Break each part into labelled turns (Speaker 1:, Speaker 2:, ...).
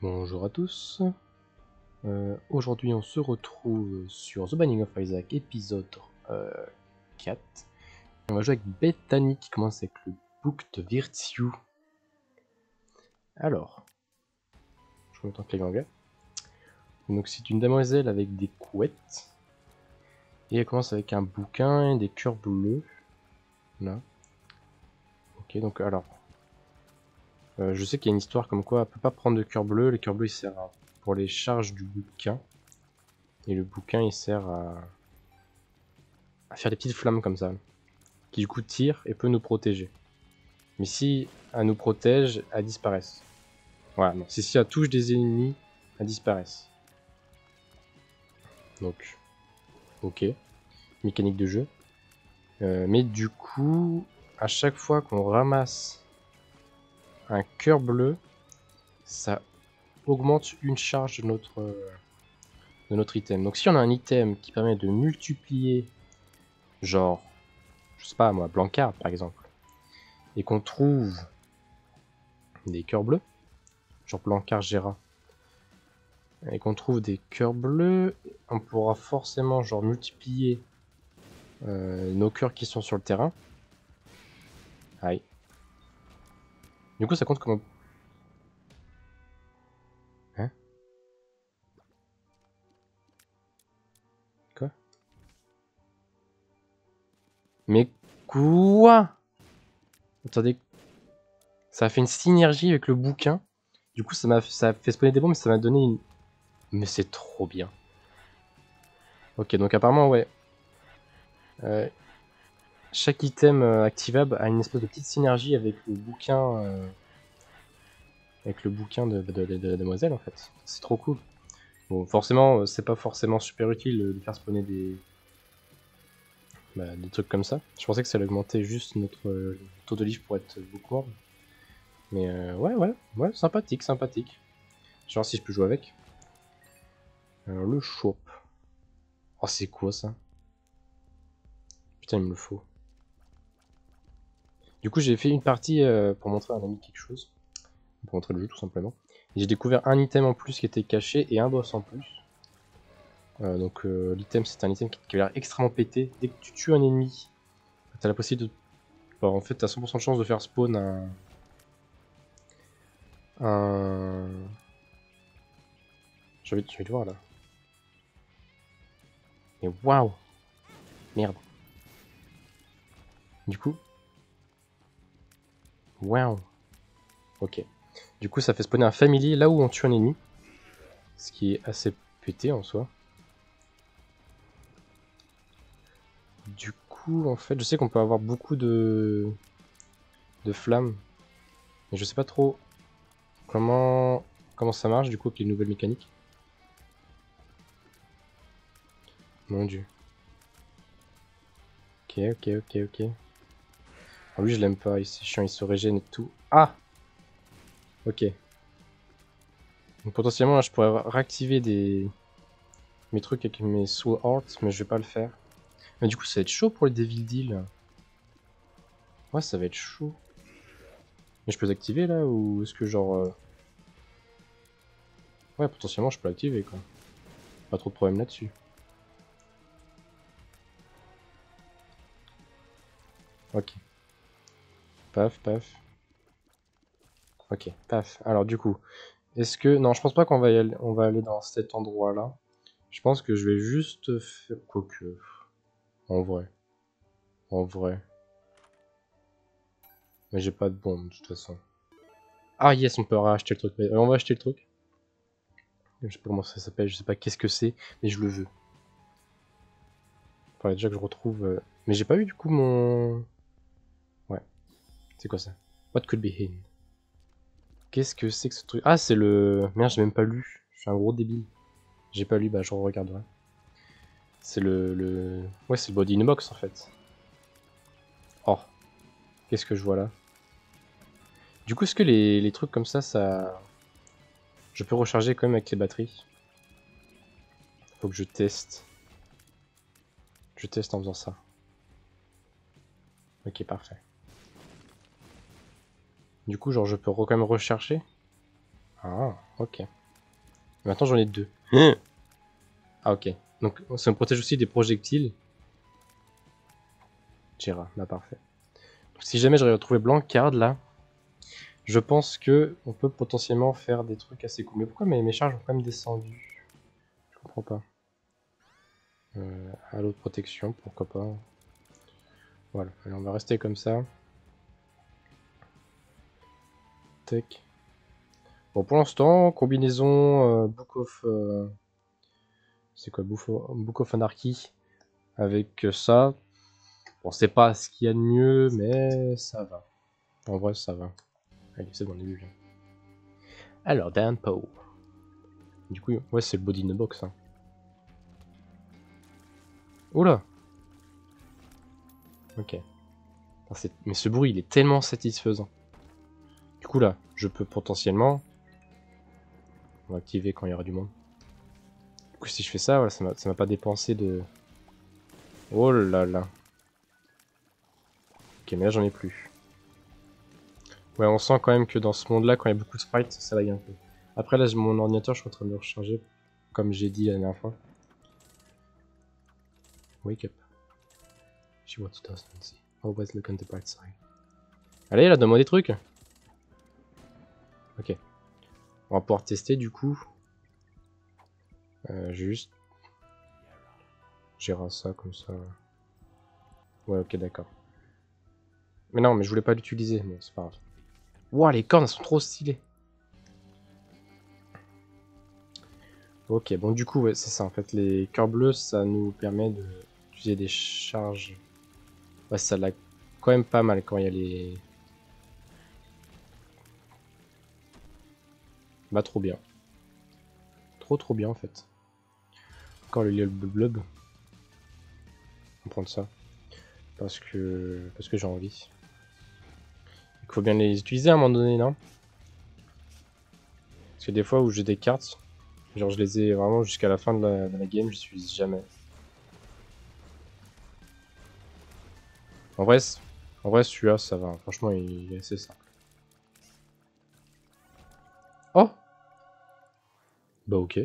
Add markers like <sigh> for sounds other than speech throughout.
Speaker 1: Bonjour à tous. Euh, Aujourd'hui, on se retrouve sur The Binding of Isaac, épisode euh, 4. On va jouer avec Bethany qui commence avec le Book de Virtue. Alors, je vais mettre en. Donc, c'est une demoiselle avec des couettes. Et elle commence avec un bouquin et des cœurs bleus. Là. Ok, donc alors, euh, je sais qu'il y a une histoire comme quoi elle peut pas prendre de cœur bleu. Le cœur bleu il sert pour les charges du bouquin. Et le bouquin il sert à, faire des petites flammes comme ça. Qui du coup tirent et peut nous protéger. Mais si elle nous protège, elle disparaissent. Voilà, non. Si, elle touche des ennemis, elle disparaissent. Donc, ok. Mécanique de jeu. Euh, mais du coup, à chaque fois qu'on ramasse un cœur bleu, ça augmente une charge de notre, euh, de notre item. Donc si on a un item qui permet de multiplier, genre, je sais pas moi, Blancard par exemple, et qu'on trouve des cœurs bleus, genre Blancard Gera, et qu'on trouve des cœurs bleus, on pourra forcément genre multiplier euh, nos cœurs qui sont sur le terrain. Aïe. Du coup, ça compte comme. Hein Quoi Mais quoi Attendez. Ça a fait une synergie avec le bouquin. Du coup, ça m'a ça fait spawner des bombes, mais ça m'a donné une... Mais c'est trop bien. Ok, donc apparemment, ouais. Euh, chaque item euh, activable a une espèce de petite synergie avec le bouquin euh, avec le bouquin de, la demoiselle en fait. C'est trop cool. Bon, forcément, euh, c'est pas forcément super utile de faire spawner des bah, des trucs comme ça. Je pensais que ça allait augmenter juste notre taux de livre pour être beaucoup Mais euh, ouais, ouais, ouais, sympathique, sympathique. Voir si je peux jouer avec. Alors, le shop. Oh, c'est quoi ça? Putain, il me le faut. Du coup, j'ai fait une partie euh, pour montrer à un ami quelque chose. Pour montrer le jeu, tout simplement. J'ai découvert un item en plus qui était caché et un boss en plus. Euh, donc, euh, l'item, c'est un item qui, a l'air extrêmement pété. Dès que tu tues un ennemi, t'as la possibilité de. bah, en fait, t'as 100% de chance de faire spawn un. Un. Vais, je vais te voir là. Mais waouh! Merde. Du coup. Waouh. Ok. Du coup, ça fait spawner un family là où on tue un ennemi. Ce qui est assez pété en soi. Du coup, en fait, je sais qu'on peut avoir beaucoup de de flammes, mais je sais pas trop comment comment ça marche du coup avec les nouvelles mécaniques. Mon dieu. Ok, ok, ok, ok. Ah, lui, je l'aime pas, c'est chiant, il se régène et tout. Ah Ok. Donc potentiellement, là, je pourrais ra- réactiver des... mes trucs avec mes Soul Hearts, mais je vais pas le faire. Mais du coup, ça va être chaud pour les Devil Deal. Ouais, ça va être chaud. Mais je peux l'activer là, ou est-ce que genre... euh, Ouais, potentiellement, je peux l'activer, quoi. Pas trop de problème là-dessus. Ok. Paf, paf. Ok, paf. Alors du coup, est-ce que... Non, je pense pas qu'on va, y aller... on va aller dans cet endroit-là. Je pense que je vais juste faire... Quoique... En vrai. En vrai. Mais j'ai pas de bombe, de toute façon. Ah yes, on peut racheter le truc. Euh, on va acheter le truc. Je sais pas comment ça s'appelle, je sais pas qu'est-ce que c'est, mais je le veux. Faudrait déjà que je retrouve... euh, Mais j'ai pas eu du coup mon... C'est quoi ça What could be hidden? Qu'est-ce que c'est que ce truc? Ah, c'est le... Merde, j'ai même pas lu. Je suis un gros débile. J'ai pas lu, bah je regarderai. C'est le, le... Ouais, c'est le body in box en fait. Oh. Qu'est-ce que je vois là? Du coup, est-ce que les, les trucs comme ça, ça... Je peux recharger quand même avec les batteries? Faut que je teste. Je teste en faisant ça. Ok, parfait. Du coup, genre, je peux quand même rechercher Ah, ok. Maintenant j'en ai deux. <gasps> ah ok. Donc ça me protège aussi des projectiles. Jira, bah parfait. Donc, si jamais j'arrive à trouver Blancard là, je pense que on peut potentiellement faire des trucs assez cool. Mais pourquoi mes, mes charges ont quand même descendu? Je comprends pas. Euh, à l'autre protection, pourquoi pas. Voilà, allez, on va rester comme ça. Bon, pour l'instant, combinaison euh, Book of... Euh, c'est quoi Book of Anarchy avec ça. Bon, c'est pas ce qu'il y a de mieux, mais ça va. En vrai, ça va. Allez, c'est bon, on est vu. Alors, Dan Poe. Du coup, ouais, c'est le body in the box. Hein. Oula Ok. Mais ce bruit, il est tellement satisfaisant. Du coup, là, je peux potentiellement... On va activer quand il y aura du monde. Du coup, si je fais ça, voilà, ça m'a pas dépensé de... Oh là là. Ok, mais là, j'en ai plus. Ouais, on sent quand même que dans ce monde-là, quand il y a beaucoup de sprites, ça lag un peu. Après, là, mon ordinateur, je suis en train de le recharger, comme j'ai dit la dernière fois. Wake up. She what does see. Always look on the bright side. Allez, là, donne-moi des trucs. Ok. On va pouvoir tester du coup. Euh, juste. Gérer ça comme ça. Ouais, ok, d'accord. Mais non, mais je voulais pas l'utiliser. Bon, c'est pas grave. Ouah, les cornes, sont trop stylées. Ok, bon, du coup, c'est ça. En fait, les cœurs bleus, ça nous permet d'utiliser des charges. Ouais, ça lag quand même pas mal quand il y a les... Bah, trop bien. Trop, trop bien, en fait. Encore le Lil Blub. On va prendre ça. Parce que, parce que j'ai envie. Il faut bien les utiliser à un moment donné, non? Parce que des fois où j'ai des cartes, genre je les ai vraiment jusqu'à la fin de la, game, je suis jamais. En vrai, en vrai celui-là, ça va. Franchement, il est assez simple. Bah ok.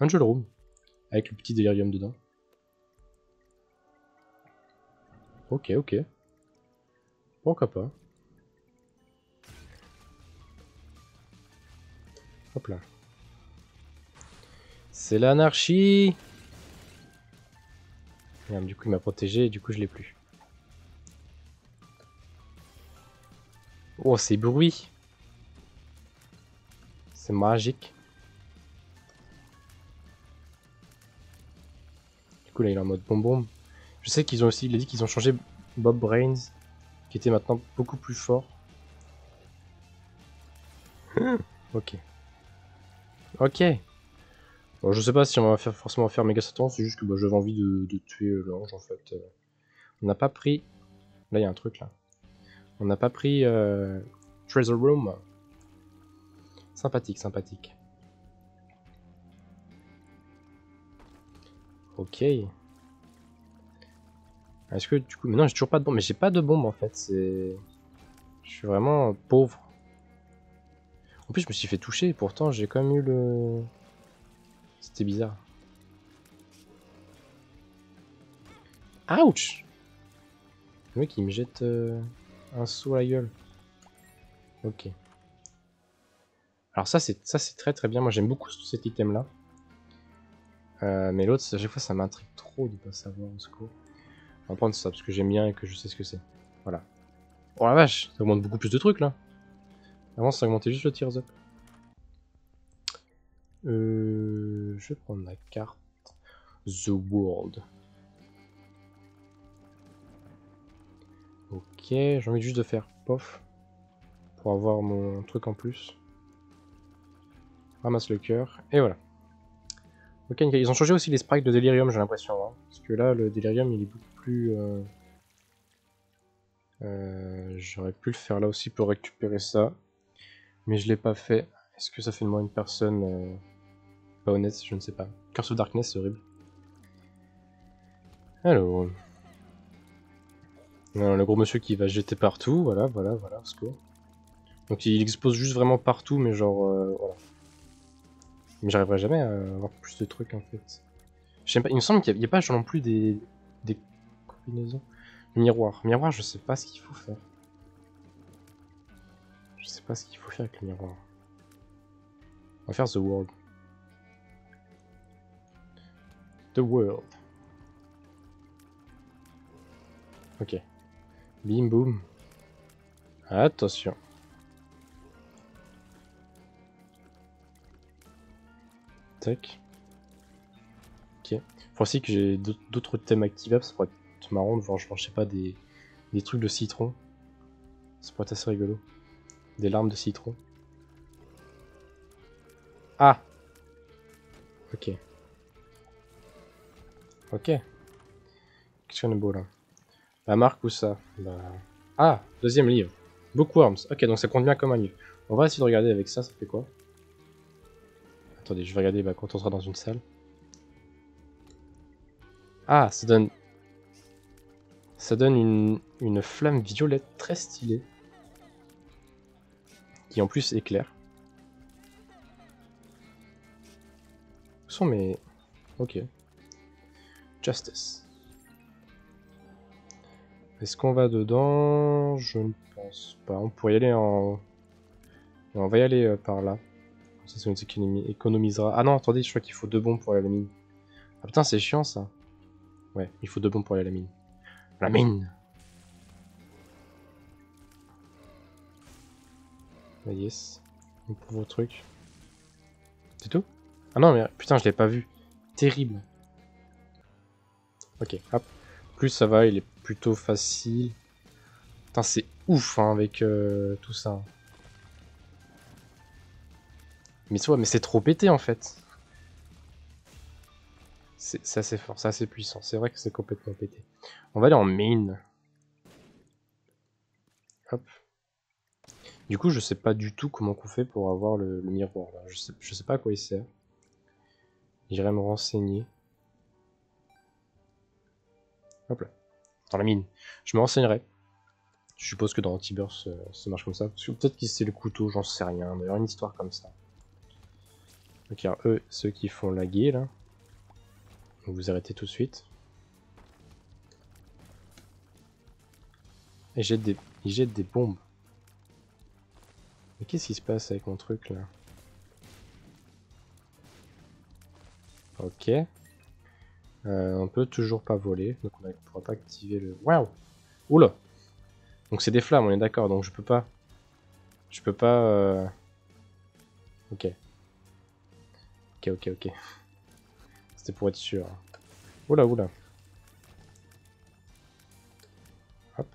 Speaker 1: Angel Room. Avec le petit délirium dedans. Ok, ok. Pourquoi pas. Hop là. C'est l'anarchie du coup il m'a protégé et du coup je l'ai plus. Oh, c'est bruit C'est magique. Coup là il est en mode bonbon. Je sais qu'ils ont aussi, il a dit qu'ils ont changé Bob Brains, qui était maintenant beaucoup plus fort. ok. Ok. Bon, je sais pas si on va faire forcément faire méga satan, c'est juste que bah, j'avais envie de, tuer euh, l'ange en fait. Euh. On n'a pas pris. Là, il y a un truc là. On n'a pas pris euh, Treasure Room. Sympathique, sympathique. Ok. Est-ce que du coup. Mais non, j'ai toujours pas de bombe. Mais j'ai pas de bombe en fait. C'est. Je suis vraiment pauvre. En plus, je me suis fait toucher. Pourtant, j'ai quand même eu le. C'était bizarre. Ouch Le mec, il me jette euh, un saut à la gueule. Ok. Alors ça, c'est ça c'est très très bien. Moi, j'aime beaucoup cet item-là. Euh, mais l'autre, à chaque fois, ça m'intrigue trop de pas savoir au secours. On va prendre ça, parce que j'aime bien et que je sais ce que c'est. Voilà. Oh la vache, ça augmente beaucoup plus de trucs, là. Avant, ça augmentait juste le tears up. Euh, je vais prendre la carte The World. Ok, j'ai envie juste de faire pof pour avoir mon truc en plus. Ramasse le cœur et voilà. Ok, ils ont changé aussi les sprites de Delirium, j'ai l'impression. Hein. parce que là, le Delirium, il est beaucoup plus... Euh, euh, j'aurais pu le faire là aussi pour récupérer ça. Mais je l'ai pas fait. Est-ce que ça fait de moi une personne euh, pas honnête? Je ne sais pas. Curse of Darkness, c'est horrible. Alors... le gros monsieur qui va jeter partout, voilà, voilà, voilà, score. Donc il expose juste vraiment partout, mais genre... voilà. Mais j'arriverai jamais à avoir plus de trucs en fait. Il me semble qu'il n'y a, pas non plus des, des combinaisons. Miroir. Miroir, je sais pas ce qu'il faut faire. Je sais pas ce qu'il faut faire avec le miroir. On va faire The World. The World. Ok. Bim boum. Attention. Tac. Ok. Faut aussi que j'ai d'autres thèmes activables, ça pourrait être marrant de voir, je sais pas, des, des trucs de citron. Ça pourrait être assez rigolo. Des larmes de citron. Ah Ok. Ok. Qu'est-ce qu'on est beau là? La marque ou ça? Bah... Ah Deuxième livre. Bookworms. Ok, donc ça compte bien comme un livre. On va essayer de regarder avec ça, ça fait quoi? Attendez, je vais regarder bah, quand on sera dans une salle. Ah, ça donne... Ça donne une, une flamme violette très stylée. Qui en plus éclaire. Où sont mes... Ok. Justice. Est-ce qu'on va dedans? Je ne pense pas. On pourrait y aller en... On va y aller euh, par là. Ça, ça économisera. Ah non, attendez, je crois qu'il faut deux bombes pour aller à la mine. Ah putain, c'est chiant ça. Ouais, il faut deux bombes pour aller à la mine. La mine Ah yes. Un pauvre truc. C'est tout? Ah non, mais putain, je l'ai pas vu. Terrible. Ok, hop. Plus ça va, il est plutôt facile. Putain, c'est ouf hein, avec euh, tout ça. Mais mais c'est trop pété en fait. C'est assez fort, c'est assez puissant. C'est vrai que c'est complètement pété. On va aller en main. Hop. Du coup, je sais pas du tout comment qu'on fait pour avoir le, miroir. Là. Je, sais, sais pas à quoi il sert. J'irai me renseigner. Hop là. Dans la mine. Je me renseignerai. Je suppose que dans Antiburst, euh, ça marche comme ça. Peut-être que c'est le couteau, j'en sais rien. D'ailleurs, une histoire comme ça. Ok, eux, ceux qui font laguer là. Vous arrêtez tout de suite. Et jette des, ils jettent des bombes. Mais qu'est-ce qui se passe avec mon truc là? Ok. Euh, on peut toujours pas voler, donc on ne pourra pas activer le... Waouh Oula Donc c'est des flammes, on est d'accord, donc je peux pas... Je peux pas... Euh... Ok. Ok, ok, ok. C'était pour être sûr. Oula, oula. Hop.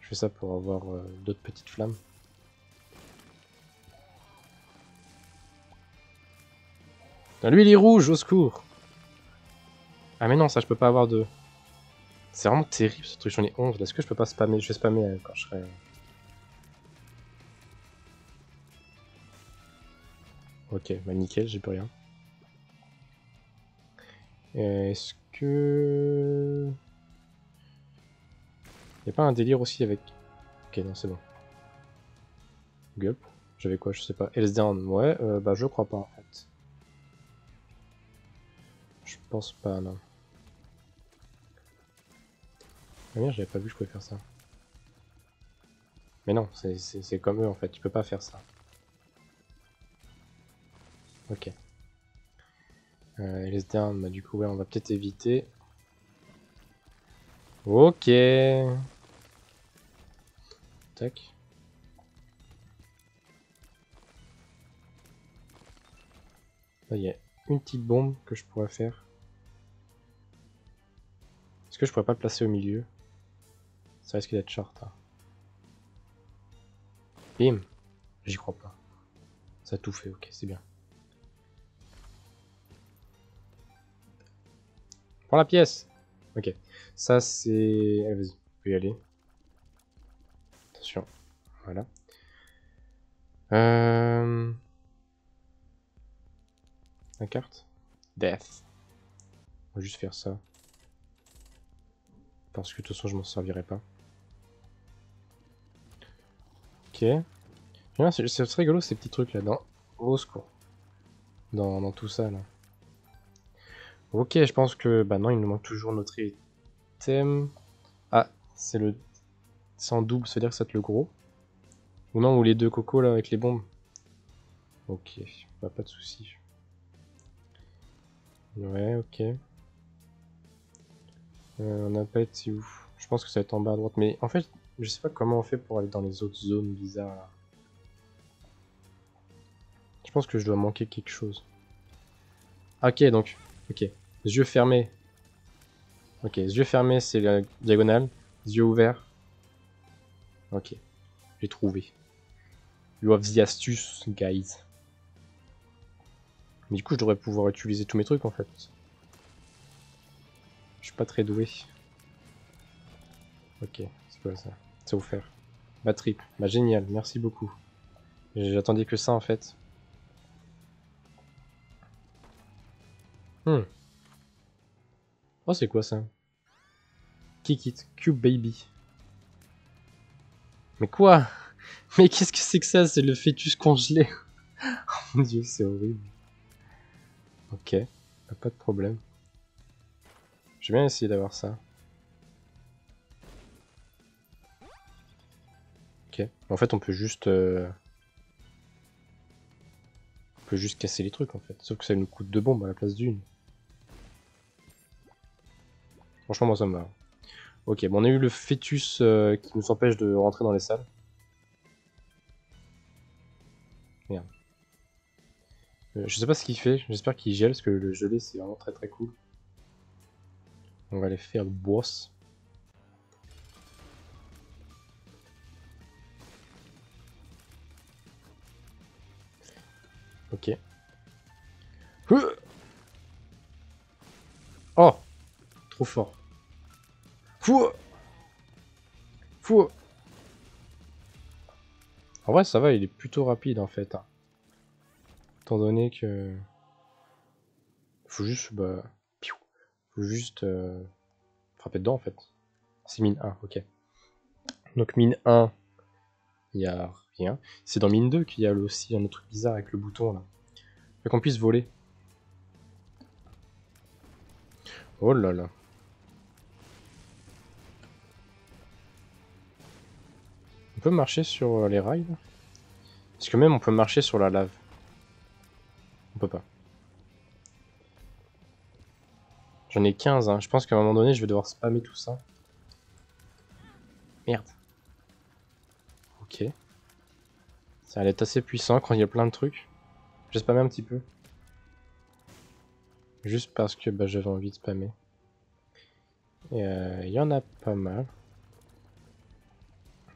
Speaker 1: Je fais ça pour avoir euh, d'autres petites flammes. lui il est rouge, au secours Ah mais non, ça je peux pas avoir de... C'est vraiment terrible ce truc, j'en ai 11. Est-ce que je peux pas spammer? Je vais spammer euh, quand je serai... Ok, bah nickel, j'ai plus rien. Est-ce que... Y'a pas un délire aussi avec... Ok, non, c'est bon. Gulp. J'avais quoi, je sais pas. Else down, ouais, euh, bah je crois pas en fait. Je pense pas, non. Ah merde, j'avais pas vu que je pouvais faire ça. Mais non, c'est comme eux en fait, tu peux pas faire ça. Ok. Euh, laisse down, bah du coup ouais on va peut-être éviter. Ok. Tac. il y a une petite bombe que je pourrais faire. Est-ce que je pourrais pas le placer au milieu? Ça risque d'être short. Hein. Bim J'y crois pas. Ça a tout fait, ok, c'est bien. Prends la pièce Ok. Ça, c'est... Vas-y, on peut y aller. Attention. Voilà. Euh... La carte Death. On va juste faire ça. Parce que de toute façon, je m'en servirai pas. Ok. C'est très rigolo ces petits trucs là. Dans... Au secours. Dans, dans tout ça là. Ok, je pense que... Bah non, il nous manque toujours notre item. Ah, c'est le... C'est en double, ça veut dire que ça va être le gros. Ou non, ou les deux cocos là avec les bombes. Ok, bah, pas de soucis. Ouais, ok. Euh, on n'a pas été où Je pense que ça va être en bas à droite. Mais en fait, je sais pas comment on fait pour aller dans les autres zones bizarres. Je pense que je dois manquer quelque chose. Ok, donc, ok. Yeux fermés. Ok, yeux fermés, c'est la diagonale. Yeux ouverts. Ok, j'ai trouvé. You have the astuce, guys. Mais du coup, je devrais pouvoir utiliser tous mes trucs, en fait. Je suis pas très doué. Ok, c'est quoi ça? C'est offert. Batterie. Bah génial, merci beaucoup. J'attendais que ça, en fait. Hmm. Oh, c'est quoi ça Kick it, Cube Baby. Mais quoi <laughs> Mais qu'est-ce que c'est que ça C'est le fœtus congelé. <laughs> oh mon dieu, c'est horrible. Ok, pas de problème. Je vais bien essayer d'avoir ça. Ok, en fait on peut juste... Euh, on peut juste casser les trucs en fait. Sauf que ça nous coûte deux bombes à la place d'une. Franchement moi ça me va. Ok, bon on a eu le fœtus euh, qui nous empêche de rentrer dans les salles. Merde. Euh, je sais pas ce qu'il fait, j'espère qu'il gèle parce que le gelé c'est vraiment très très cool. On va aller faire le boss. Ok. Oh Trop fort. Fou Fou En vrai ça va, il est plutôt rapide en fait. Hein donné que... Faut juste, bah... Faut juste euh, frapper dedans en fait. C'est mine 1, ok. Donc mine 1, il y a rien. C'est dans mine 2 qu'il y a aussi un autre truc bizarre avec le bouton là. Fait qu'on puisse voler. Oh là là. On peut marcher sur les rails Est-ce que même on peut marcher sur la lave on peut pas. J'en ai 15, hein. je pense qu'à un moment donné je vais devoir spammer tout ça. Merde. Ok. Ça allait être assez puissant quand il y a plein de trucs. Je vais spammer un petit peu. Juste parce que bah, j'avais envie de spammer. Euh, il y en a pas mal.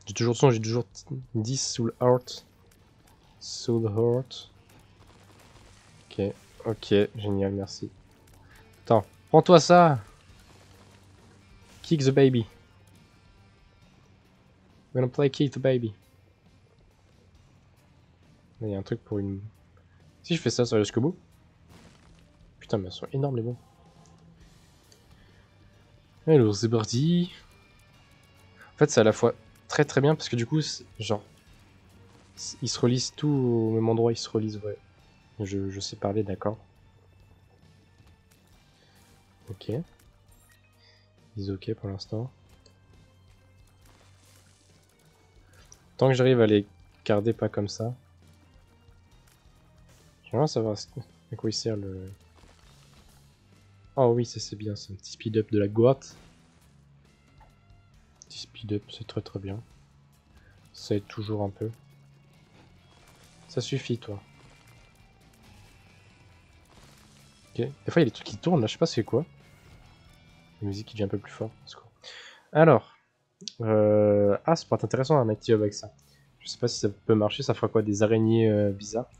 Speaker 1: J'ai toujours son, j'ai toujours 10 soul heart. Soul heart. Ok, ok, génial, merci. Attends, prends-toi ça Kick the baby. We're gonna play kick the baby. Il y a un truc pour une... Si je fais ça, ça va jusqu'au bout Putain, mais elles sont énormes les bons. Alors, c'est. En fait, c'est à la fois très très bien parce que du coup, genre, ils se relisent tout au même endroit, ils se relisent, ouais. Je, sais parler, d'accord. Ok. Ils ok pour l'instant. Tant que j'arrive à les garder pas comme ça. J'aimerais savoir à quoi il sert le... Oh oui, ça c'est bien, c'est un petit speed up de la goite. Speed up, c'est très très bien. Ça aide toujours un peu. Ça suffit toi. Des fois, il y a des trucs qui tournent, là, je sais pas c'est quoi. La musique qui devient un peu plus fort. Alors. Euh... Ah, ça pourrait être intéressant un active avec ça. Je sais pas si ça peut marcher, ça fera quoi Des araignées euh, bizarres.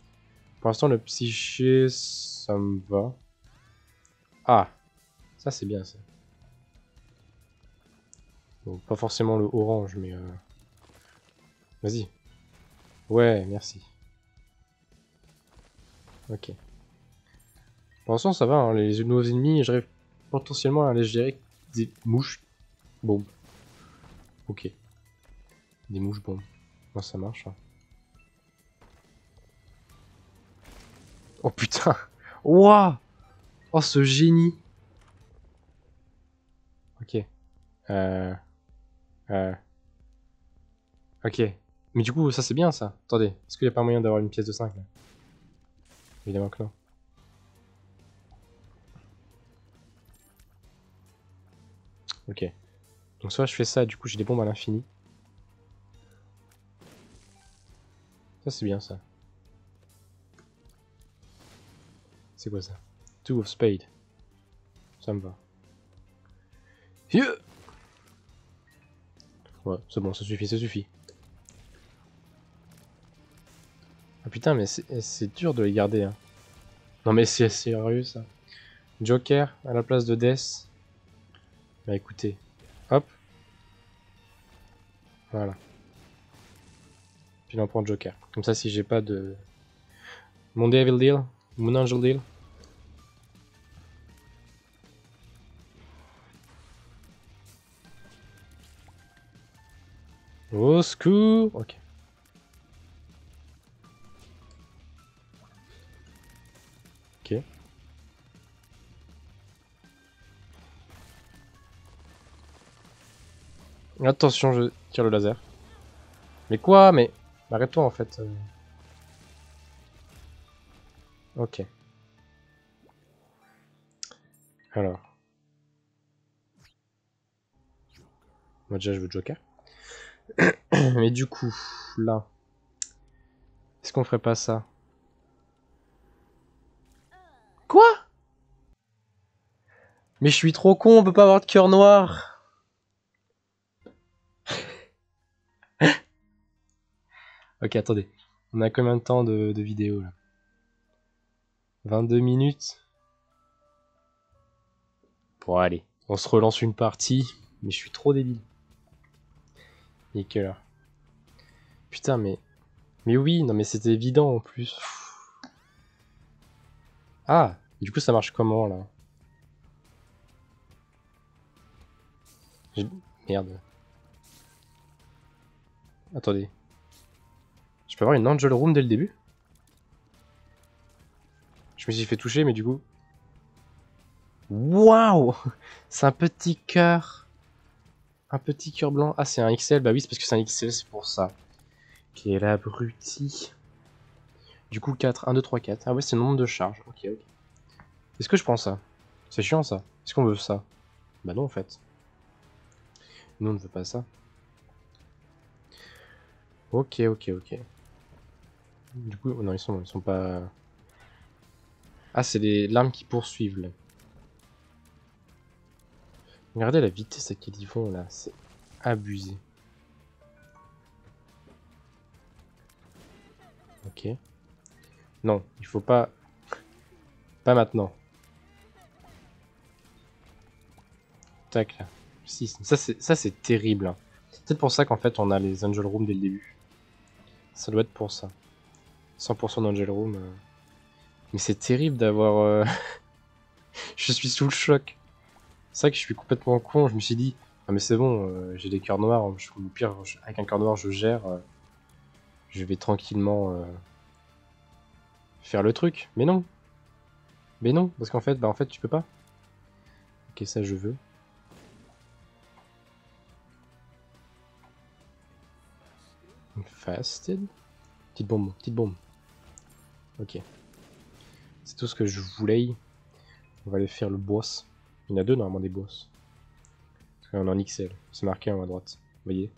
Speaker 1: Pour l'instant, le psyché, ça me va. Ah Ça, c'est bien, ça. Bon, pas forcément le orange, mais... Euh... Vas-y. Ouais, merci. Ok. Pour l'instant, ça va, hein, les nouveaux ennemis, j'arrive potentiellement à les gérer des mouches bombes. Ok. Des mouches bombes. Moi, ça marche. Hein. Oh putain Ouah Oh ce génie Ok. Euh... Euh... Ok. Mais du coup, ça c'est bien ça. Attendez, est-ce qu'il n'y a pas moyen d'avoir une pièce de 5 là? Évidemment que non. Ok. Donc soit je fais ça, du coup j'ai des bombes à l'infini. Ça c'est bien ça. C'est quoi ça? Two of spade. Ça me va. Ouais, c'est bon, ça suffit, ça suffit. Ah putain, mais c'est dur de les garder. Hein. Non mais c'est sérieux ça. Joker à la place de Death. Bah écoutez, hop. Voilà. Puis on prend Joker. Comme ça si j'ai pas de... Mon Devil Deal, mon Angel Deal. Au secours Ok. Ok. Attention, je tire le laser. Mais quoi? Mais arrête-toi en fait. Ok. Alors. Moi déjà je veux Joker. <coughs> Mais du coup, là. Est-ce qu'on ferait pas ça? Quoi? Mais je suis trop con, on peut pas avoir de cœur noir. <laughs> ok, attendez. On a combien de temps de, vidéo là? 22 minutes? Bon allez, on se relance une partie, mais je suis trop débile. Heure Putain, mais... Mais oui, non mais c'était évident en plus. Ah Du coup, ça marche comment, là? Merde. Attendez. Je peux avoir une Angel Room dès le début? Je me suis fait toucher, mais du coup... Waouh C'est un petit cœur un petit cœur blanc. Ah, c'est un XL. Bah oui, c'est parce que c'est un XL, c'est pour ça. Quel abruti. Du coup, 4. 1, 2, 3, 4. Ah ouais, c'est le nombre de charges. Ok, ok. Est-ce que je prends ça? C'est chiant, ça. Est-ce qu'on veut ça? Bah non, en fait. Nous, on ne veut pas ça. Ok, ok, ok. Du coup, non, ils sont, ils sont pas... Ah, c'est les larmes qui poursuivent, là. Regardez la vitesse à laquelle ils vont là, c'est abusé. Ok. Non, il faut pas... Pas maintenant. Tac là. 6. Ça c'est terrible. Hein. C'est peut-être pour ça qu'en fait on a les Angel Room dès le début. Ça doit être pour ça. 100% d'Angel Room. Euh. Mais c'est terrible d'avoir... Euh, <laughs> je suis sous le choc. C'est vrai que je suis complètement con, je me suis dit, ah mais c'est bon, euh, j'ai des cœurs noirs, je, au pire, avec un cœur noir je gère, euh, je vais tranquillement euh, faire le truc. Mais non Mais non, parce qu'en fait, bah en fait tu peux pas. Ok, ça je veux. Fasted Petite bombe, petite bombe. Ok. C'est tout ce que je voulais. On va aller faire le boss. Il y en a deux normalement des boss. Parce qu'on est en XL. C'est marqué en haut à droite. Vous voyez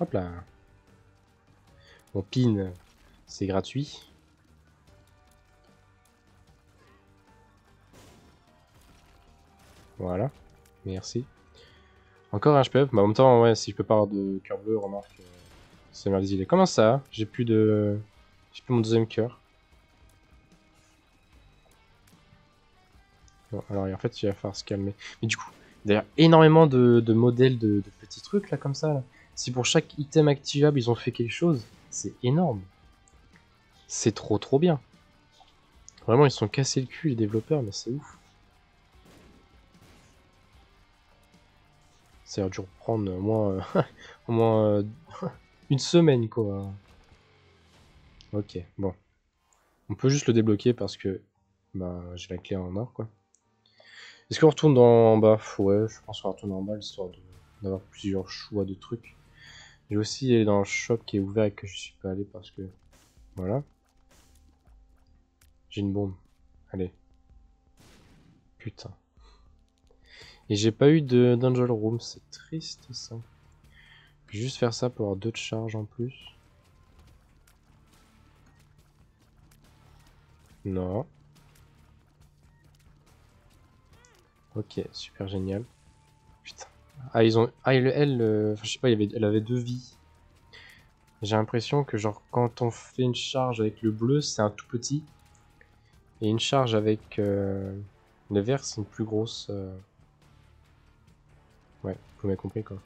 Speaker 1: Hop là. Mon pin, c'est gratuit. Voilà. Merci. Encore un HPF. Mais en même temps, ouais, si je peux pas avoir de cœur bleu, remarque. Euh, c'est idées. Comment ça? J'ai plus de... J'ai plus mon deuxième cœur. Alors en fait, il va falloir se calmer. Mais du coup, d'ailleurs, énormément de, modèles de, petits trucs là comme ça. Si pour chaque item activable, ils ont fait quelque chose, c'est énorme. C'est trop trop bien. Vraiment, ils sont cassés le cul les développeurs, mais c'est ouf. Ça a dû reprendre au moins, euh, <laughs> au moins euh, <laughs> une semaine quoi. Ok, bon. On peut juste le débloquer parce que bah, j'ai la clé en or, quoi. Est-ce qu'on retourne en bas? Ouais, je pense qu'on retourne en bas, histoire d'avoir plusieurs choix de trucs. J'ai aussi dans le shop qui est ouvert et que je suis pas allé parce que... Voilà. J'ai une bombe. Allez. Putain. Et j'ai pas eu de Dungeon Room, c'est triste ça. Je vais juste faire ça pour avoir deux de charge en plus. Non. Ok, super génial. Putain. Ah, ils ont. Ah, elle, elle euh, je sais pas, avait... elle avait deux vies. J'ai l'impression que, genre, quand on fait une charge avec le bleu, c'est un tout petit. Et une charge avec euh, le vert, c'est une plus grosse. Euh. Ouais, vous m'avez compris quoi.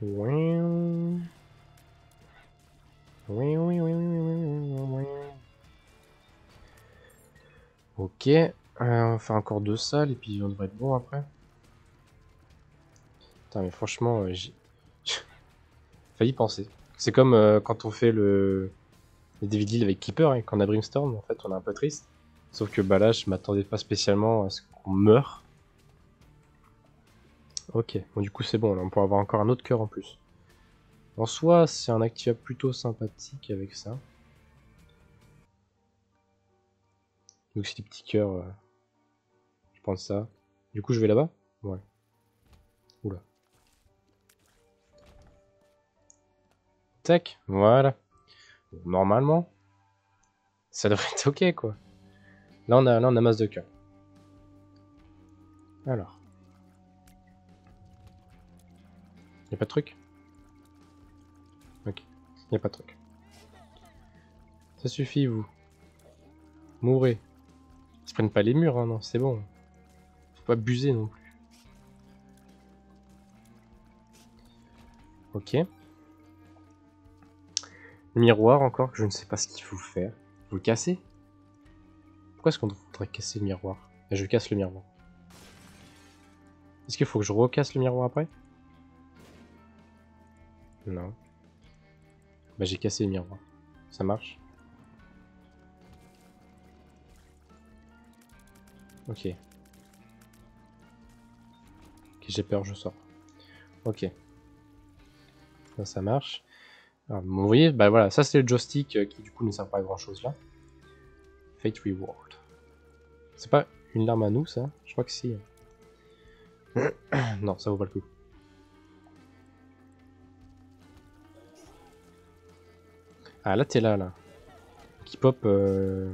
Speaker 1: Oui, oui, oui, oui, oui, Ok, euh, on va faire encore deux salles et puis on devrait être bon après. Putain, mais franchement, euh, j'ai <laughs> failli penser. C'est comme euh, quand on fait le les DVD avec Keeper, hein, quand on a Brimstone, en fait, on est un peu triste. Sauf que bah là, je m'attendais pas spécialement à ce qu'on meure. Ok, bon du coup c'est bon, là, on pourra avoir encore un autre cœur en plus. En soi, c'est un activa plutôt sympathique avec ça. Donc c'est des petits cœurs. Ça. Du coup je vais là-bas? Ouais. Oula. Tac, voilà. normalement, ça devrait être ok quoi. Là on a, là, on a masse de cœur. Alors. Y'a pas de truc? Ok. Y'a pas de truc. Ça suffit, vous. Mourrez. Ils se prennent pas les murs, hein, non, c'est bon. Pas abuser non plus. Ok. Miroir encore, je ne sais pas ce qu'il faut faire. Vous le cassez? Pourquoi est-ce qu'on devrait casser le miroir? Je casse le miroir. Est-ce qu'il faut que je recasse le miroir après? Non. Bah j'ai cassé le miroir. Ça marche? Ok. J'ai peur, je sors. Ok. Ça, marche. Alors, vous voyez, bah voilà, ça c'est le joystick euh, qui du coup ne sert pas à grand chose là. Fate Reward. C'est pas une larme à nous ça? Je crois que si. <coughs> non, ça vaut pas le coup. Ah là t'es là là. Qui pop euh...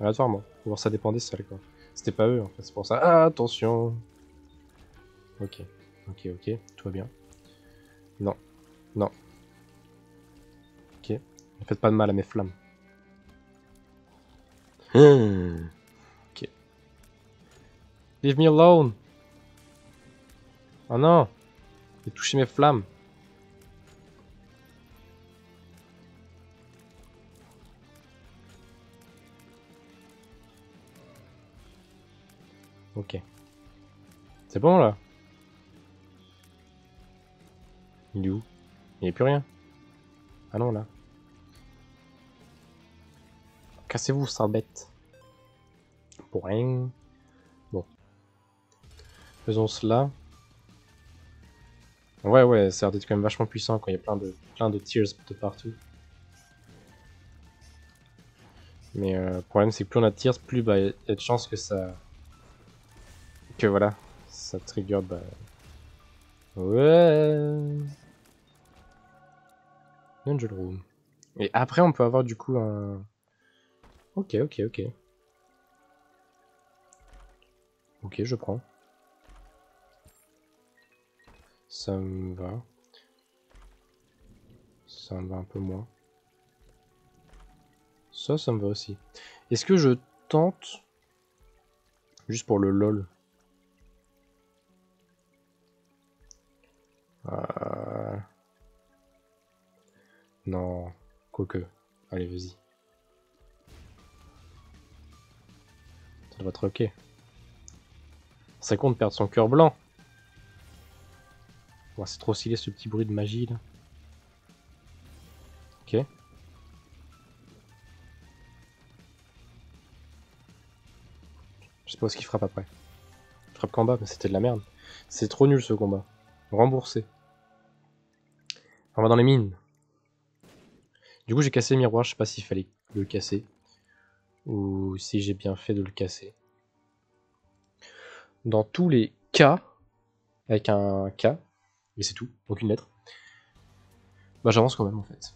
Speaker 1: aléatoirement. Ou ça dépendait ça quoi. C'était pas eux en fait, c'est pour ça. Ah attention Ok, ok, ok, tout va bien. Non, non. Ok, ne faites pas de mal à mes flammes. Ok. Leave me alone Oh non J'ai touché mes flammes Ok. C'est bon là Il est où? Il n'y a plus rien. Ah non là. Cassez-vous, sale bête. Pour rien. Bon. Faisons cela. Ouais, ouais, ça a l'air d'être quand même vachement puissant quand il y a plein de, plein de tears de partout. Mais euh, le problème, c'est que plus on a de tears, plus bah, il y a de chances que ça, que voilà, ça trigger, bah... Ouais... Room. Et après, on peut avoir du coup un... Ok, ok, ok. Ok, je prends. Ça me va. Ça me va un peu moins. Ça, ça me va aussi. Est-ce que je tente... Juste pour le lol. Euh... Non, quoique. Allez, vas-y. Ça doit être ok. C'est con de perdre son cœur blanc. C'est trop stylé ce petit bruit de magie là. Ok. Je sais pas ce qu'il frappe après. Frappe qu'en bas, mais c'était de la merde. C'est trop nul ce combat. Remboursé. On va dans les mines. Du coup, j'ai cassé le miroir. Je sais pas s'il fallait le casser. Ou si j'ai bien fait de le casser. Dans tous les cas, avec un K, et c'est tout, aucune lettre, bah j'avance quand même en fait.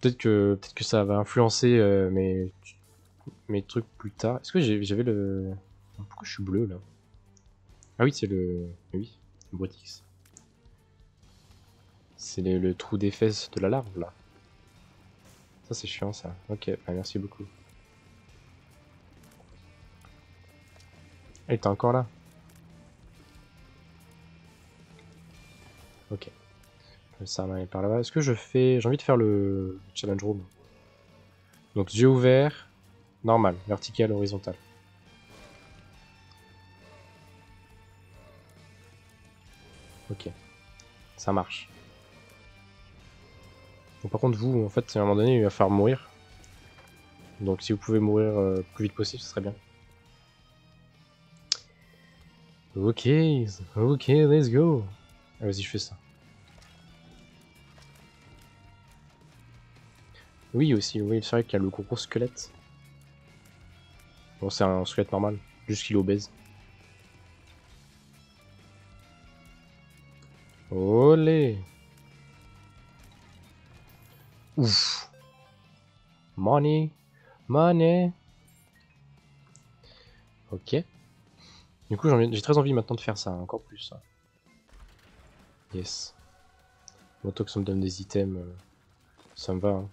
Speaker 1: Peut-être que, peut que ça va influencer euh, mes, trucs plus tard. Est-ce que j'avais le... Pourquoi je suis bleu là? Ah oui, c'est le... Oui, le Brotix. C'est le, trou des fesses de la larve là. Ça c'est chiant ça. Ok, bah, merci beaucoup. Elle était encore là. Ok. Ça va par là-bas. Est-ce que je fais... J'ai envie de faire le challenge room. Donc yeux ouverts, normal, vertical, horizontal. Ok. Ça marche. Par contre, vous, en fait, à un moment donné, il va falloir mourir. Donc si vous pouvez mourir euh, plus vite possible, ce serait bien. Ok, ok, let's go. Ah, vas-y, je fais ça. Oui, aussi, oui, c'est vrai qu'il y a le gros squelette. Bon, c'est un squelette normal, juste qu'il est obèse. Olé Ouf Money Money Ok. Du coup, j'ai très envie maintenant de faire ça, encore plus. Yes. Autant que ça me donne des items, euh, ça me va. Hein.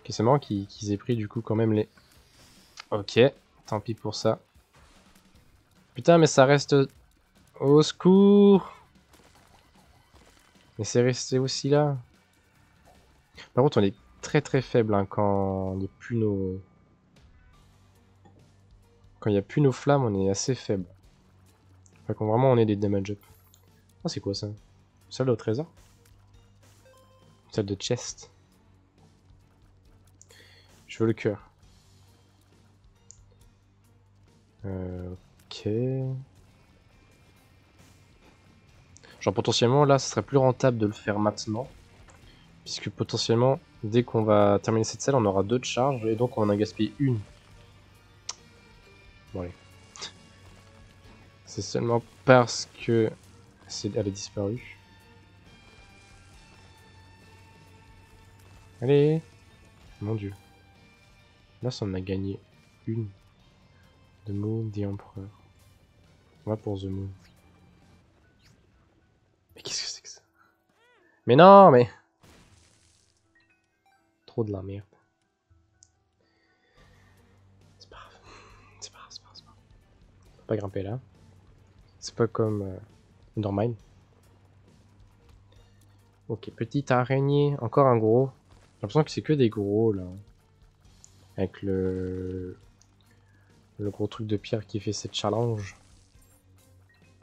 Speaker 1: Ok, c'est marrant qu'ils aient pris du coup quand même les... Ok, tant pis pour ça. Putain, mais ça reste... Au secours Mais c'est resté aussi là. Par contre, on est très très faible hein, quand n'y a plus nos... Quand il n'y a plus nos flammes, on est assez faible. Enfin, quand vraiment on est des damage up. Ah, c'est quoi ça? Salle au trésor? Salle de chest? Je veux le cœur. Euh, ok. Genre potentiellement là, ce serait plus rentable de le faire maintenant. Puisque potentiellement, dès qu'on va terminer cette salle, on aura deux de charge et donc on en a gaspillé une. C'est seulement parce que elle est disparue. Allez Mon dieu. Là, ça en a gagné une. The Moon, The Emperor. On va pour The Moon. Qu'est-ce que c'est que ça? Mais non, mais... Trop de la merde. C'est pas grave. C'est pas grave, c'est pas grave. Faut pas grimper là. C'est pas comme euh. Ok, petite araignée. Encore un gros. J'ai l'impression que c'est que des gros là. Avec le... Le gros truc de pierre qui fait cette challenge.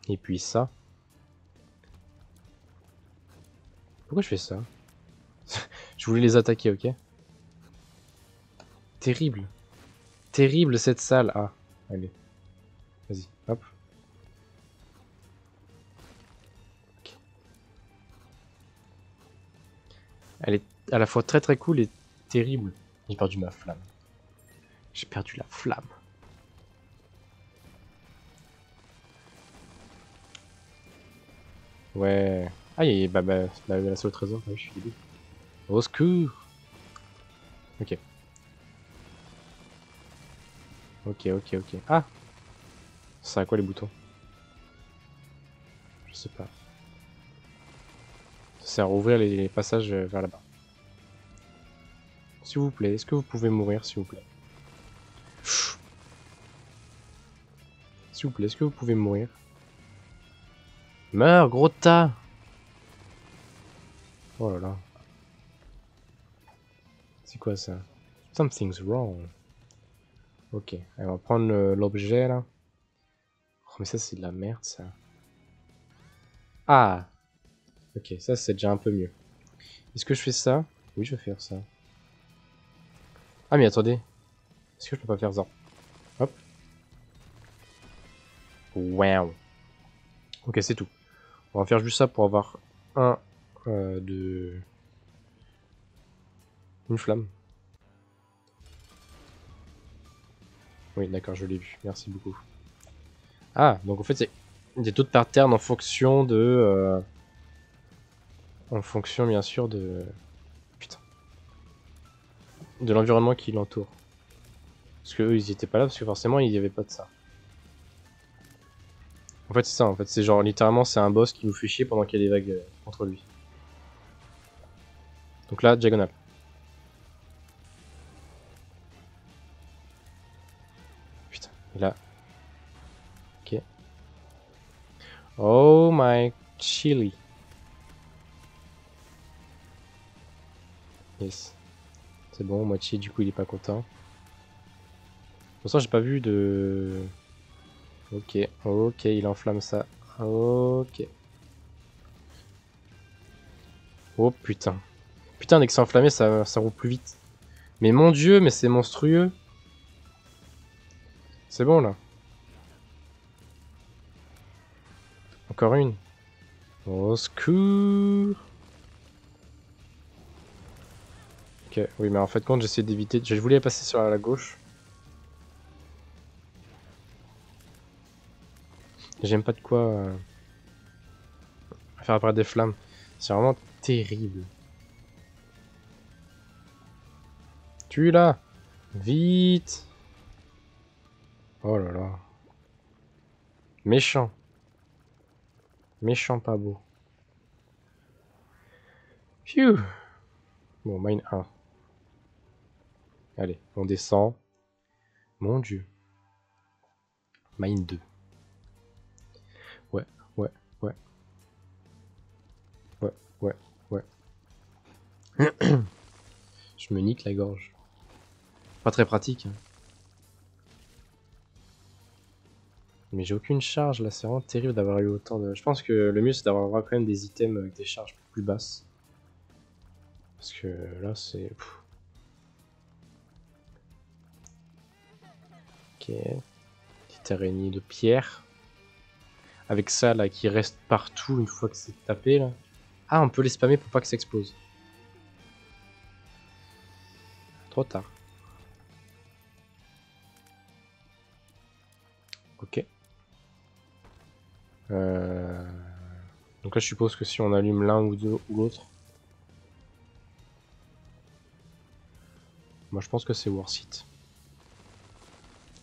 Speaker 1: Et puis ça. Pourquoi je fais ça <laughs> Je voulais les attaquer, ok Terrible. Terrible cette salle. Ah, allez. Vas-y, hop. Elle est à la fois très très cool et terrible. J'ai perdu ma flamme. J'ai perdu la flamme. Ouais. Ah, il y a bah, bah, bah, la seule trésor. je suis débile. Au secours Ok. Ok, ok, ok. Ah Ça à quoi les boutons? Je sais pas. Ça sert à ouvrir les passages vers là-bas. S'il vous plaît, est-ce que vous pouvez mourir, s'il vous plaît? S'il vous plaît, est-ce que vous pouvez mourir? Meurs, gros tas Oh là là. C'est quoi ça? Something's wrong. Ok, on va prendre l'objet là. Oh mais ça c'est de la merde ça. Ah Ok, ça c'est déjà un peu mieux. Est-ce que je fais ça? Oui, je vais faire ça. Ah mais attendez. Est-ce que je peux pas faire ça? Hop. Wow. Ok, c'est tout. On va faire juste ça pour avoir un euh, de... Une flamme. Oui, d'accord, je l'ai vu. Merci beaucoup. Ah, donc en fait, c'est des taux de pattern en fonction de... Euh, en fonction, bien sûr, de... De l'environnement qui l'entoure. Parce que eux, ils étaient pas là, parce que forcément, il n'y avait pas de ça. En fait, c'est ça, en fait. C'est genre, littéralement, c'est un boss qui nous fait chier pendant qu'il y a des vagues euh, contre lui. Donc là, diagonale. Putain, et là. Ok. Oh my chili. Yes. C'est bon, moitié, du coup, il est pas content. Pour ça, j'ai pas vu de... Ok, ok, il enflamme ça. Ok. Oh putain. Putain, dès que c'est enflammé, ça, roule plus vite. Mais mon dieu, mais c'est monstrueux. C'est bon là. Encore une. Au secours. Ok, oui, mais en fait, quand j'essaie d'éviter, je voulais passer sur la gauche. J'aime pas de quoi euh, faire apparaître des flammes. C'est vraiment terrible. Tu là Vite Oh là là. Méchant. Méchant pas beau. Phew Bon, mine 1. Allez, on descend. Mon dieu. Mine 2. Ouais, ouais, ouais. Ouais, ouais, ouais. <clears throat> Je me nique la gorge. Pas très pratique. Mais j'ai aucune charge là, c'est vraiment terrible d'avoir eu autant de... Je pense que le mieux c'est d'avoir quand même des items avec des charges plus basses. Parce que là c'est... Ok. Petite araignée de pierre. Avec ça là qui reste partout une fois que c'est tapé là. Ah on peut les spammer pour pas que ça explose. Trop tard. Euh, donc là je suppose que si on allume l'un ou deux ou l'autre. Moi je pense que c'est worth it.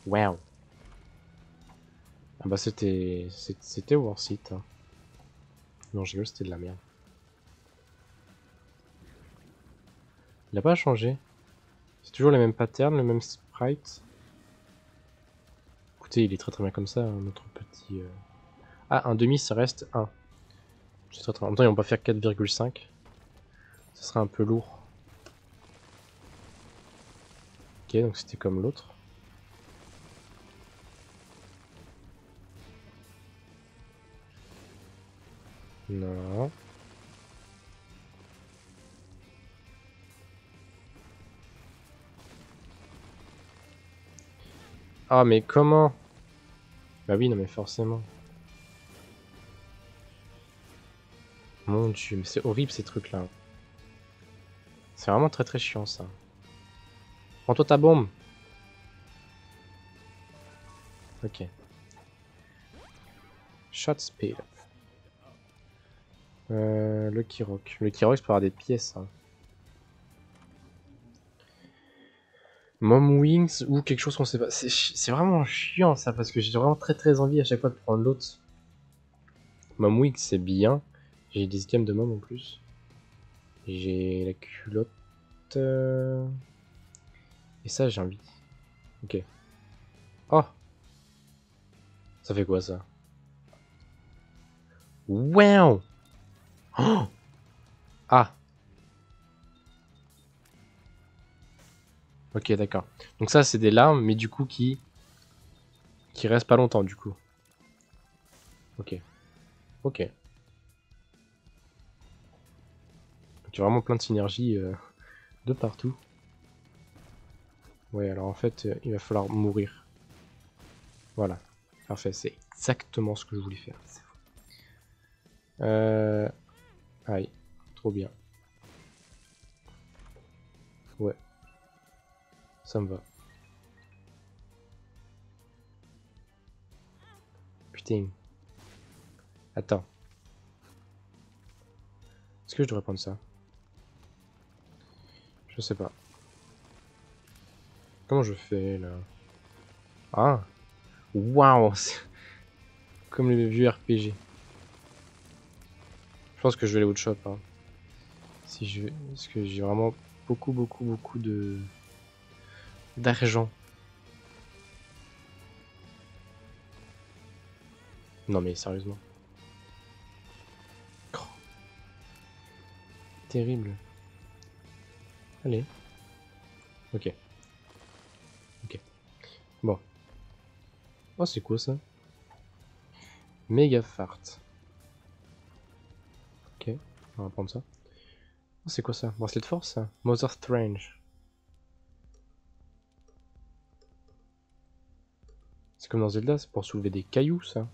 Speaker 1: Wow. Ah bah c'était c'était worth it. Hein. Non j'ai c'était de la merde. Il a pas changé. C'est toujours les mêmes patterns, le même sprite. Écoutez, il est très très bien comme ça, hein, notre petit... Euh. Ah, un demi, ça reste 1. C'est très très... En même temps, ils vont pas faire 4,5. Ce serait un peu lourd. Ok, donc c'était comme l'autre. Non. Ah, mais comment? Bah oui, non, mais forcément. Mon dieu, mais c'est horrible ces trucs-là. C'est vraiment très très chiant ça. Prends-toi ta bombe. Ok. Shot speed. Euh, le Kirok. Le Kirok, c'est pour avoir des pièces. Hein. Mom Wings ou quelque chose qu'on sait pas. C'est vraiment chiant ça parce que j'ai vraiment très très envie à chaque fois de prendre l'autre. Mom Wings c'est bien. J'ai des items de Mom en plus. J'ai la culotte. Euh, et ça j'ai envie. Ok. Oh Ça fait quoi ça? Wow oh Ah Ok, d'accord. Donc ça, c'est des larmes, mais du coup, qui... qui restent pas longtemps, du coup. Ok. Ok. Tu as vraiment plein de synergie euh, de partout. Ouais, alors en fait, euh, il va falloir mourir. Voilà. Parfait, c'est exactement ce que je voulais faire. Euh... Aïe, trop bien. Ouais. Ça me va. Putain. Attends. Est-ce que je devrais prendre ça? Je sais pas. Comment je fais là? Ah Waouh Comme les vieux RPG. Je pense que je vais aller au shop. Hein. Si je... Parce que j'ai vraiment beaucoup, beaucoup, beaucoup de... d'argent. Non mais sérieusement. Terrible. Allez. Ok. Ok. Bon. Oh c'est quoi ça Méga fart. Ok, on va prendre ça. Oh, c'est quoi ça? Bracelet de force ça? Mother Strange. C'est comme dans Zelda, c'est pour soulever des cailloux ça.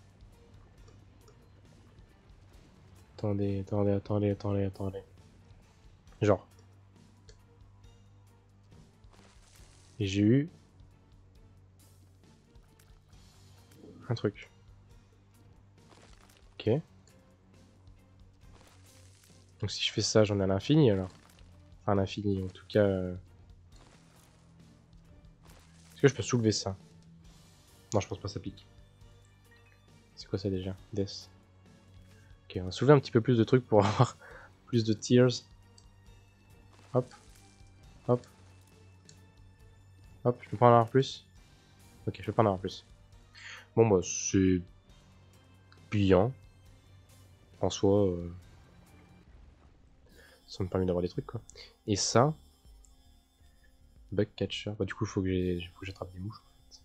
Speaker 1: Attendez, attendez, attendez, attendez, attendez. Genre. Et j'ai eu... Un truc. Ok. Donc si je fais ça, j'en ai à l'infini alors. Enfin, l'infini, en tout cas... Euh. Est-ce que je peux soulever ça? Non, je pense pas ça pique. C'est quoi ça déjà? Death. Ok, on va soulever un petit peu plus de trucs pour <laughs> avoir plus de tears. Hop. Hop. Hop, je peux pas en plus Ok, je peux pas en plus. Bon bah c'est bien. En soi, euh, ça me permet d'avoir des trucs quoi. Et ça, bug catcher. Bah du coup, faut que j'attrape des mouches. En fait.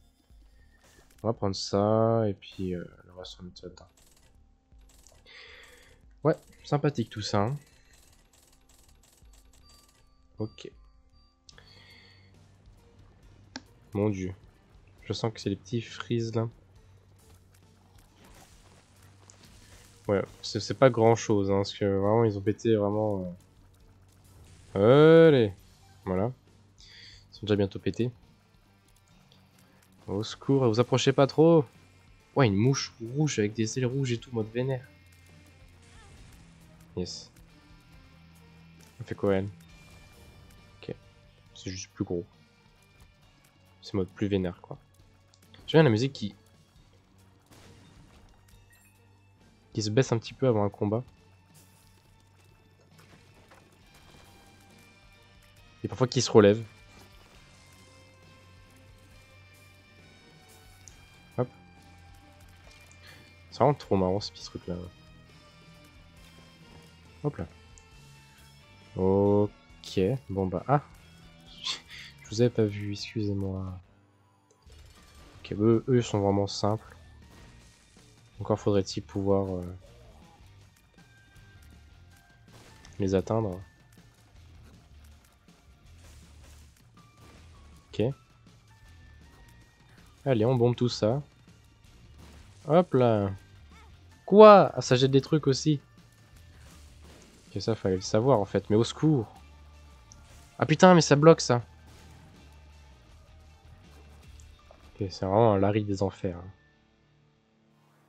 Speaker 1: On va prendre ça et puis euh, le reste on met dedans. Ouais, sympathique tout ça. Hein. Ok. Mon dieu. Je sens que c'est les petits frises là. Ouais, c'est pas grand chose, hein, parce que vraiment ils ont pété vraiment... Euh, allez Voilà. Ils sont déjà bientôt pétés. Au secours, vous approchez pas trop Ouais, une mouche rouge avec des ailes rouges et tout, mode vénère. Yes. On fait quoi elle? Ok. C'est juste plus gros. C'est mode plus vénère quoi. J'aime bien la musique qui... Qui se baisse un petit peu avant un combat. Et parfois qui se relève. Hop. C'est vraiment trop marrant ce petit truc là. Hop là. Ok, bon bah... Ah vous avais pas vu, excusez-moi. Ok, eux, eux sont vraiment simples. Encore faudrait-il pouvoir... Euh, les atteindre. Ok. Allez, on bombe tout ça. Hop là Quoi? Ah, ça jette des trucs aussi que ça, fallait le savoir en fait. Mais au secours Ah putain, mais ça bloque ça C'est vraiment un Larry des enfers. Hein.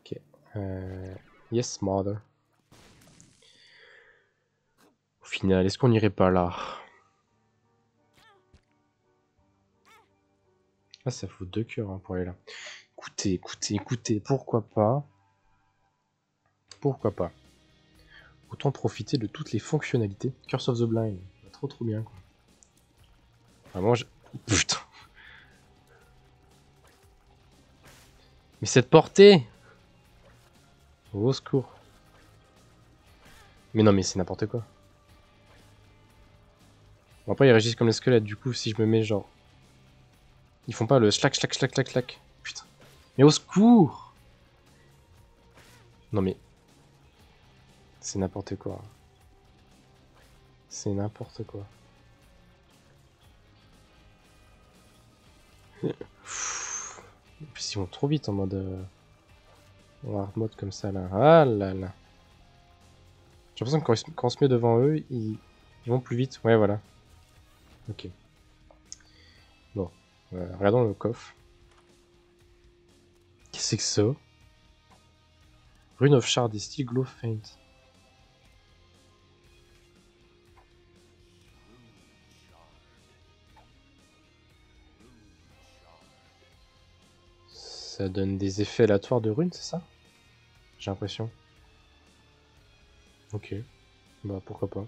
Speaker 1: Ok. Euh... Yes, mother. Au final, est-ce qu'on irait pas là? Ah, ça fout deux cœurs hein, pour aller là. Écoutez, écoutez, écoutez, pourquoi pas? Pourquoi pas? Autant profiter de toutes les fonctionnalités. Curse of the Blind. Trop trop bien quoi. Vraiment je... Putain. Mais cette portée Au secours. Mais non mais c'est n'importe quoi. Bon après ils réagissent comme les squelettes, du coup si je me mets genre... Ils font pas le slack slack slack slack slack. Putain. Mais au secours Non mais... C'est n'importe quoi. C'est n'importe quoi. <laughs> ils vont trop vite en mode... Euh... hard mode comme ça là. Ah là là. J'ai l'impression que quand, on se met devant eux, ils... vont plus vite. Ouais voilà. Ok. Bon. Euh, regardons le coffre. Qu'est-ce que c'est que ça? Rune of Shard et Steel Glow Faint. Ça donne des effets aléatoires de runes, c'est ça? J'ai l'impression. Ok. Bah pourquoi pas.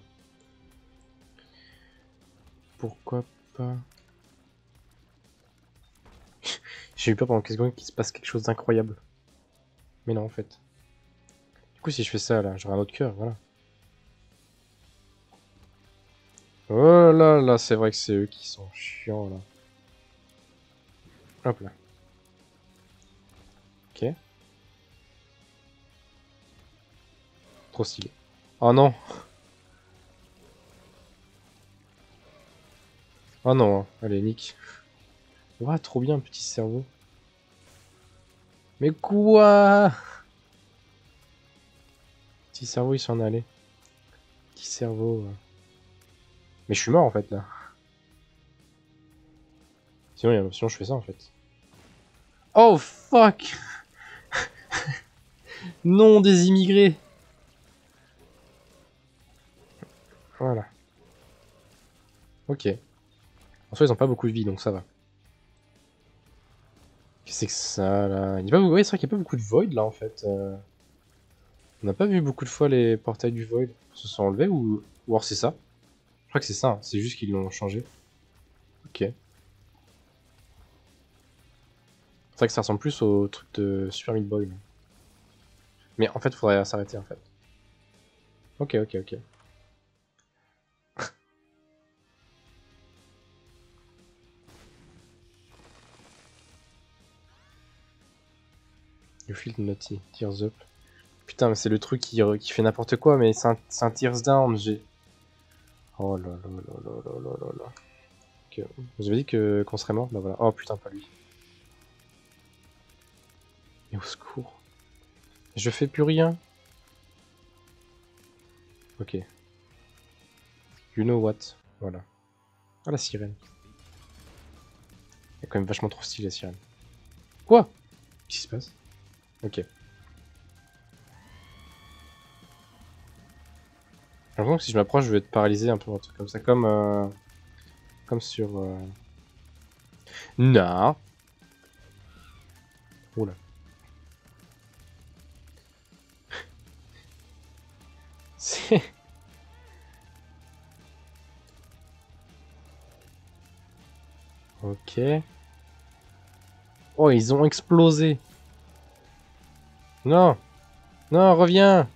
Speaker 1: Pourquoi pas? <laughs> J'ai eu peur pendant quelques secondes qu'il se passe quelque chose d'incroyable. Mais non en fait. Du coup si je fais ça là, j'aurai un autre cœur, voilà. Oh là là, c'est vrai que c'est eux qui sont chiants là. Hop là. Ok. Trop stylé. Oh non Oh non, hein. allez, nique. Ouah, trop bien, petit cerveau. Mais quoi? Petit cerveau, il s'en allait. Petit cerveau. Mais je suis mort, en fait, là. Sinon, sinon je fais ça, en fait. Oh, fuck non des immigrés. Voilà. Ok. En soi, ils ont pas beaucoup de vie, donc ça va. Qu'est-ce que c'est que ça, là? Il pas... Ouais, c'est vrai qu'il n'y a pas beaucoup de void, là, en fait. Euh. On n'a pas vu beaucoup de fois les portails du void se sont enlevés, ou, ou alors c'est ça? Je crois que c'est ça, hein. c'est juste qu'ils l'ont changé. Ok. C'est vrai que ça ressemble plus au truc de Super Meat Boy. Mais en fait, faudrait s'arrêter en fait. Ok, ok, ok. <laughs> you feel naughty, tears up. Putain, mais c'est le truc qui, qui fait n'importe quoi, mais c'est un, un, tears down, j'ai... Oh là là là là là là là là. Ok, vous avez dit qu'on serait mort Bah voilà. Oh putain, pas lui. Et au secours. Je fais plus rien. Ok. You know what? Voilà. Ah la sirène. Elle est quand même vachement trop stylée la sirène. Quoi? Qu'est-ce qui se passe? Ok. J'ai l'impression que si je m'approche, je vais être paralysé un peu, un truc comme ça, comme euh, comme sur. Euh... Non. Oula. <laughs> ok. Oh, ils ont explosé. Non. Non, reviens.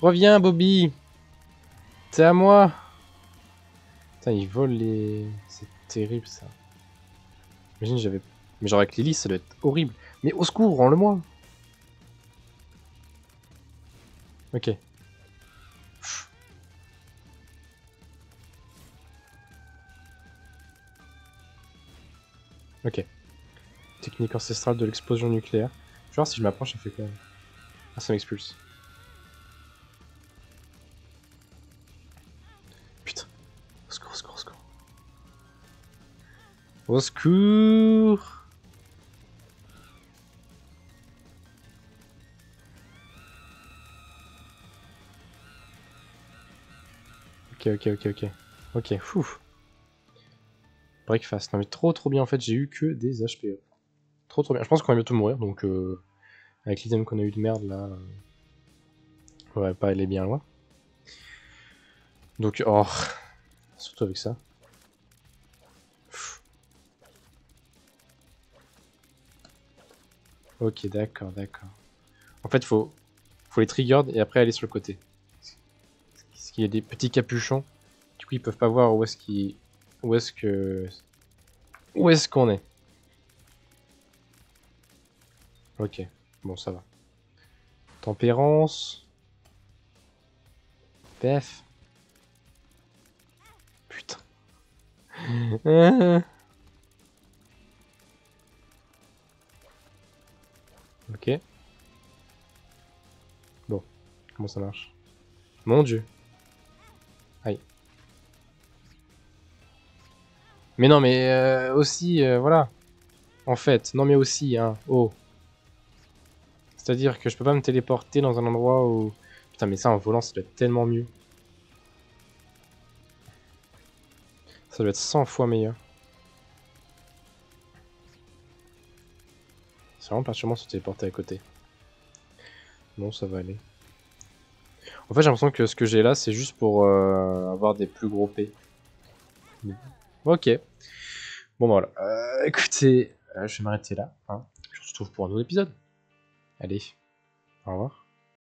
Speaker 1: Reviens, Bobby. C'est à moi. Putain, ils volent les... C'est terrible, ça. Imagine, j'avais... Mais genre avec Lily, ça doit être horrible. Mais au secours, rends-le-moi. Ok. Ok. Technique ancestrale de l'explosion nucléaire. Je vais voir si je m'approche, ça fait quoi Ah, ça m'expulse. Putain. Au secours, au secours, au secours. Au secours Ok, ok, ok, ok. Ok, fou. Breakfast. Non mais trop trop bien en fait, j'ai eu que des HP Trop trop bien. Je pense qu'on va bientôt mourir donc euh, avec l'item qu'on a eu de merde là, euh, on va pas aller bien loin. Donc oh, surtout avec ça. Ok d'accord d'accord. En fait faut faut les trigger et après aller sur le côté. Parce qu'il y a des petits capuchons. Du coup ils peuvent pas voir où est-ce qu'ils où est-ce que... Où est-ce qu'on est, Ok, bon ça va. Tempérance. PF. Putain. <laughs> ok. Bon, comment ça marche? Mon dieu. Mais non, mais euh, aussi, euh, voilà. En fait, non mais aussi, hein. Oh. C'est-à-dire que je peux pas me téléporter dans un endroit où... Putain, mais ça, en volant, ça doit être tellement mieux. Ça doit être 100 fois meilleur. C'est vraiment perturbant de se téléporter à côté. Bon, ça va aller. En fait, j'ai l'impression que ce que j'ai là, c'est juste pour euh, avoir des plus gros P. Ok. Bon, bah, voilà. Euh, écoutez, euh, je vais m'arrêter là. Hein. Je vous retrouve pour un nouvel épisode. Allez, au revoir.